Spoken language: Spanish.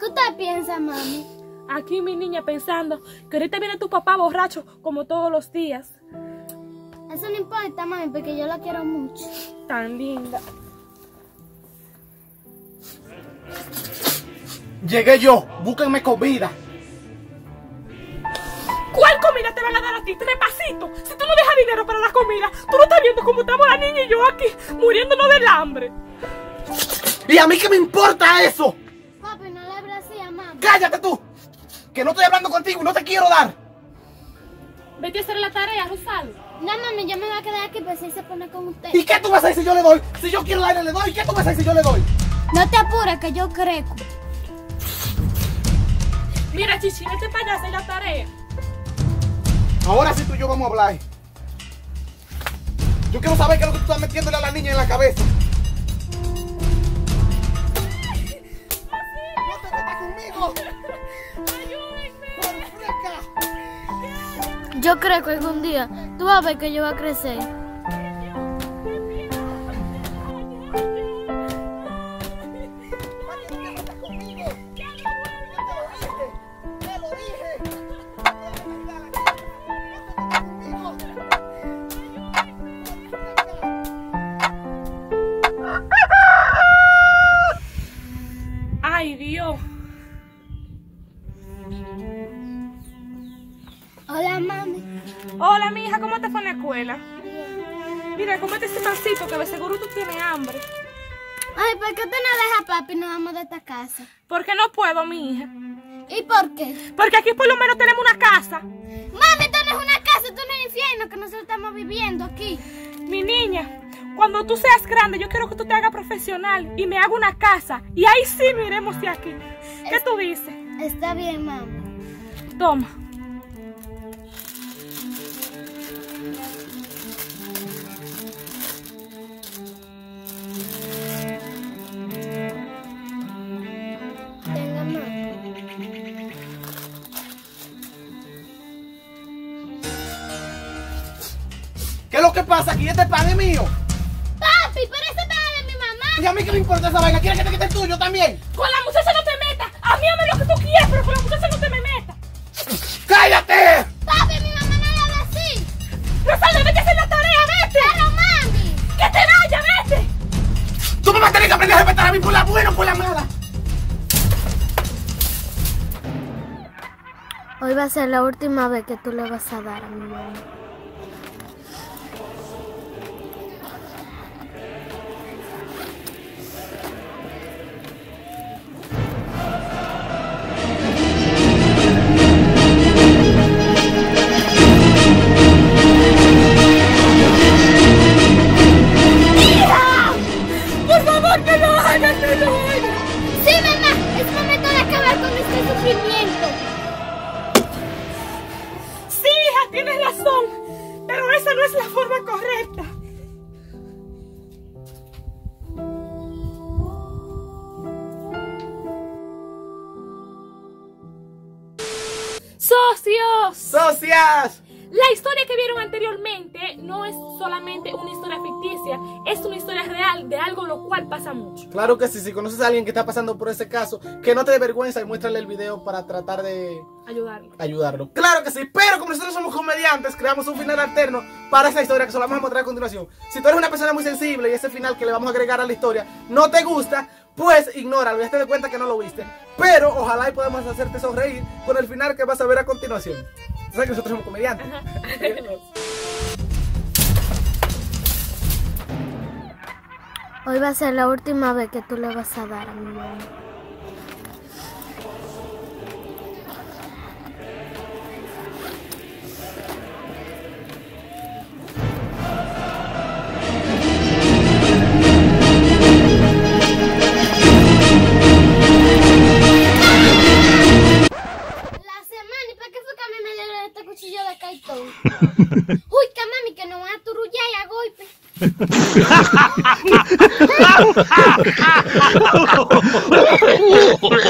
¿Qué usted piensa, mami? Aquí mi niña pensando que ahorita viene tu papá borracho como todos los días. Eso no importa, mami, porque yo la quiero mucho. Tan linda. Llegué yo, búsquenme comida. ¿Cuál comida te van a dar a ti? Tres pasitos. Si tú no dejas dinero para la comida, tú no estás viendo cómo estamos la niña y yo aquí muriéndonos del hambre. ¿Y a mí qué me importa eso? ¡Cállate tú! Que no estoy hablando contigo y no te quiero dar. Vete a hacer la tarea, Rosario. No, mami, yo me voy a quedar aquí, pues si se pone con usted. ¿Y qué tú vas a decir si yo le doy? Si yo quiero darle, le doy. ¿Qué tú vas a decir si yo le doy? No te apures, que yo crezco. Mira, Chichi, vete para allá a hacer la tarea. Ahora sí tú y yo vamos a hablar. Yo quiero saber qué es lo que tú estás metiéndole a la niña en la cabeza. Yo creo que algún día tú vas a ver que yo voy a crecer. Hola, mi hija, ¿cómo te fue en la escuela? Mira, cómete ese pancito que de seguro tú tienes hambre. Ay, ¿por qué tú no dejas a papi y nos vamos de esta casa? Porque no puedo, mi hija. ¿Y por qué? Porque aquí por lo menos tenemos una casa. Mami, esto no es una casa, esto no es infierno que nosotros estamos viviendo aquí. Mi niña, cuando tú seas grande, yo quiero que tú te hagas profesional y me haga una casa. Y ahí sí miremos de aquí. ¿Qué tú dices? Está bien, mami. Toma. Lo que pasa aquí? Este pan es mío. Papi, pero ese pan es de mi mamá. ¿Y a mí qué me importa esa vaina? ¿Quieres que te quite el tuyo también? Con la muchacha no te metas. A mí hazme lo que tú quieras, pero con la muchacha no te me metas. ¡Cállate! Papi, mi mamá no le habla así. Rosalía, vete a hacer la tarea, vete. Pero, mami. Que te vaya, vete. Tú me vas a tener que aprender a respetar a mí por la buena o por la mala. Hoy va a ser la última vez que tú le vas a dar a mi mamá. Esa no es la forma correcta. Socios. ¡Socias! La historia que vieron anteriormente no es solamente una historia ficticia, es una historia real de algo lo cual pasa mucho. Claro que sí, si conoces a alguien que está pasando por ese caso, que no te dé vergüenza y muéstrale el video para tratar de Ayudarlo. ayudarlo. Claro que sí, pero como nosotros somos comediantes, creamos un final alterno para esa historia que se la vamos a mostrar a continuación. Si tú eres una persona muy sensible y ese final que le vamos a agregar a la historia no te gusta, pues ignóralo, ya te das cuenta que no lo viste. Pero ojalá y podamos hacerte sonreír con el final que vas a ver a continuación. Sabes que nosotros somos comediantes. Hoy va a ser la última vez que tú le vas a dar a mi mamá. Van a golpe.